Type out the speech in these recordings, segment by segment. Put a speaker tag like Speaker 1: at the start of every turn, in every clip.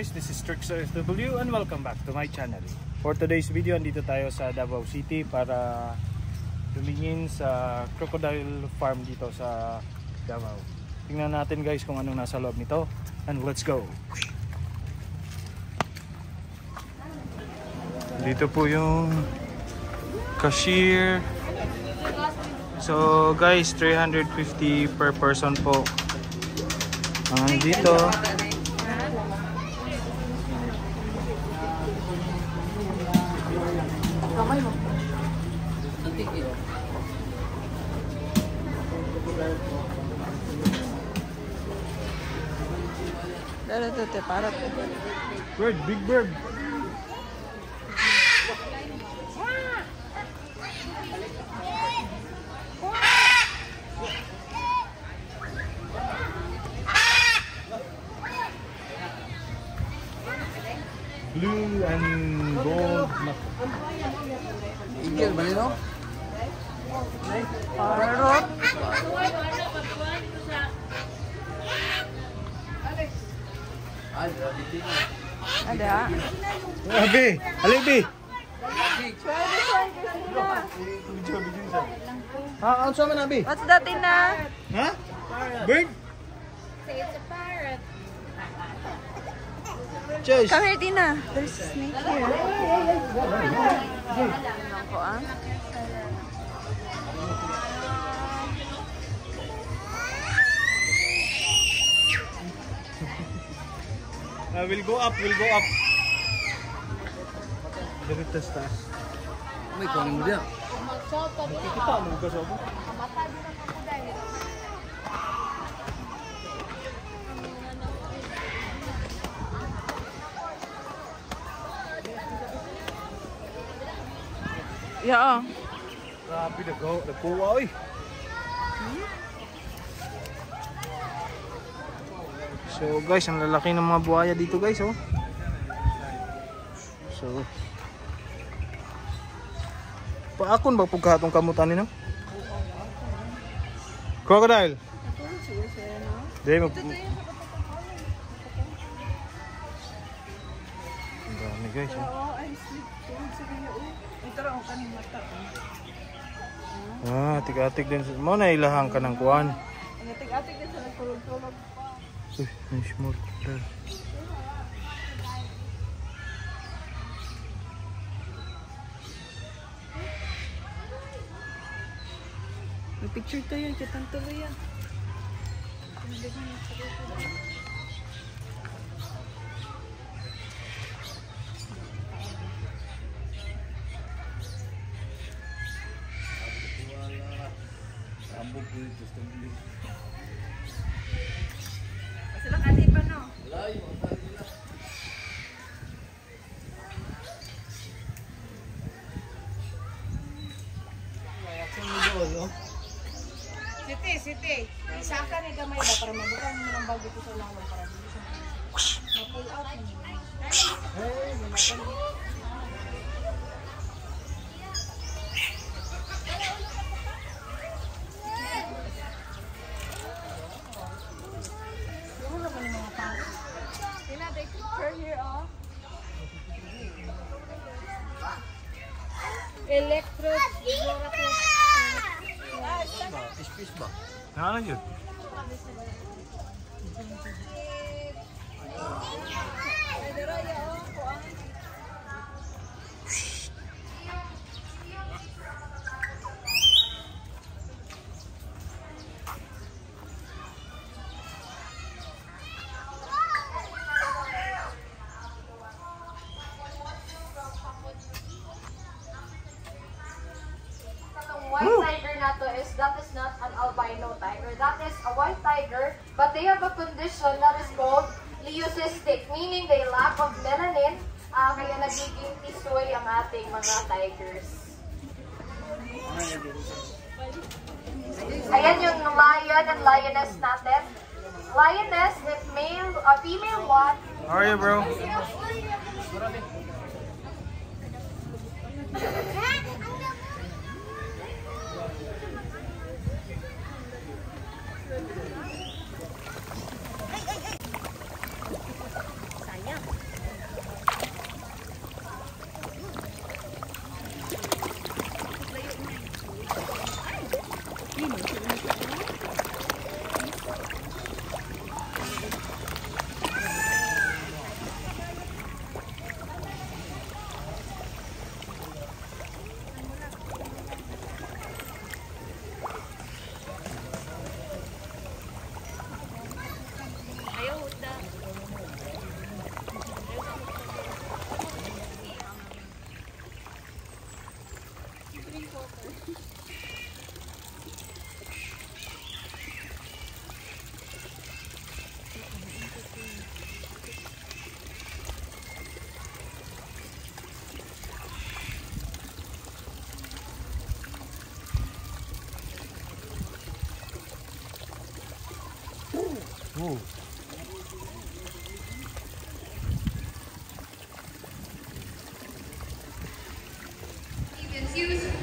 Speaker 1: guys, this is Trixer FW and welcome back to my channel. For today's video, andito tayo sa Davao City para tumingin sa crocodile farm dito sa Davao. Tingnan natin guys kung anong nasa loob nito and let's go! Dito po yung cashier. So guys, 350 per person po. Ang dito.
Speaker 2: Daratate, parot.
Speaker 1: Bird, big bird. Blue and gold.
Speaker 3: Eagle, Balino? Right?
Speaker 2: Ada.
Speaker 1: Abi, alibi.
Speaker 3: Ha, ang sama na, Bi?
Speaker 2: What's that in na?
Speaker 1: Ha? Bird?
Speaker 4: It's a parrot.
Speaker 3: Cheers!
Speaker 2: Come here, Tina. There's a snake here. Ako ah.
Speaker 1: Uh, we'll go up, we'll go up. Dito sa taas.
Speaker 3: May kunin mo diyan.
Speaker 1: Kita mo ka sa
Speaker 2: Yeah.
Speaker 1: Grabe na go, nagkuha oy. So guys, ang lalaki ng mga buhaya dito guys oh. So Paakon ba pagkatong kamutan nino? Crocodile. Mag... Ang dami guys oh. Ah, atik-atik din. Mo na ilahang ka ng kuan.
Speaker 2: Atik-atik din sa nagtulog-tulog.
Speaker 4: Слушай, ну значит, может, да. Ну ты чуть Тойоте, там
Speaker 3: ТВЯ. Ambo
Speaker 1: puede estar
Speaker 5: bien. Terima kasih. Nada, Júlio. That is not an albino tiger. That is a white tiger, but they have a condition that is called leucistic, meaning they lack of melanin, ah, kaya nagiging tisoy ang ating mga tigers. Ayan yung lion and lioness natin. Lioness, if male, uh, female one,
Speaker 1: How are you, bro?
Speaker 5: Excuse me.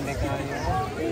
Speaker 5: legal.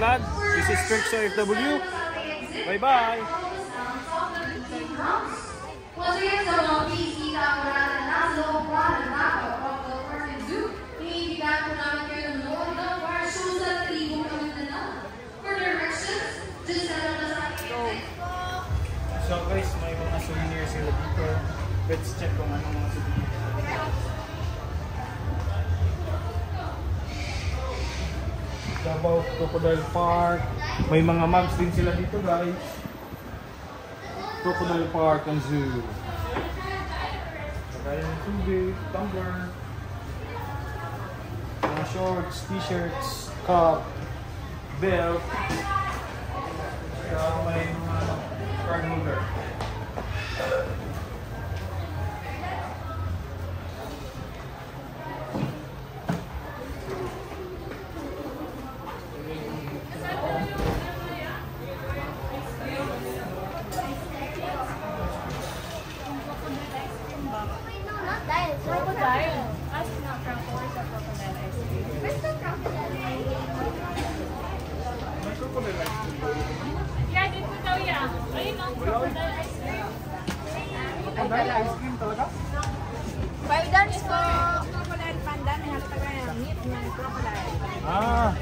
Speaker 5: vlog. This is Tricks OFW.
Speaker 1: Bye-bye!
Speaker 5: So guys, may mga souvenirs sila dito. Let's check kung ano mga souvenirs. Davao Crocodile Park. May mga moms din sila dito guys. Crocodile Park and Zoo. Kagaya ng tubig, tumbler, mga shorts, t-shirts, cup, belt, saka may mga card holder.
Speaker 3: Yeah, dito daw ya. Ayun ang crocodile ice cream.
Speaker 5: Crocodile ice cream talaga?
Speaker 2: Well done is ko crocodile pandan. Hanap taga yung meat ng crocodile.
Speaker 5: Ah.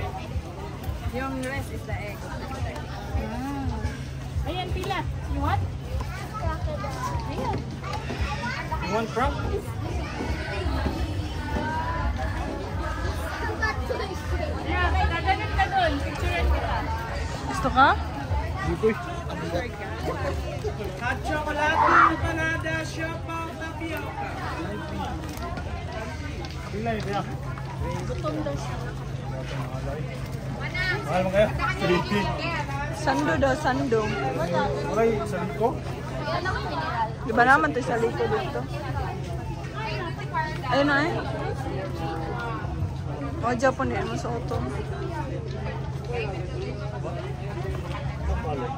Speaker 2: Yung rest is the egg. Ah.
Speaker 3: Ayan, pila. You want?
Speaker 5: Crocodile.
Speaker 2: Ayan. You want crocodile? Ka?
Speaker 1: Dito eh.
Speaker 6: Hot chocolate, panada, siopaw, tapioca.
Speaker 2: Gutom daw siya.
Speaker 1: Mahal mo kayo?
Speaker 2: Sando daw, sando.
Speaker 1: Okay, ko.
Speaker 2: Di naman sa liko dito? Ayun na eh. O, Japon din mo sa Попали.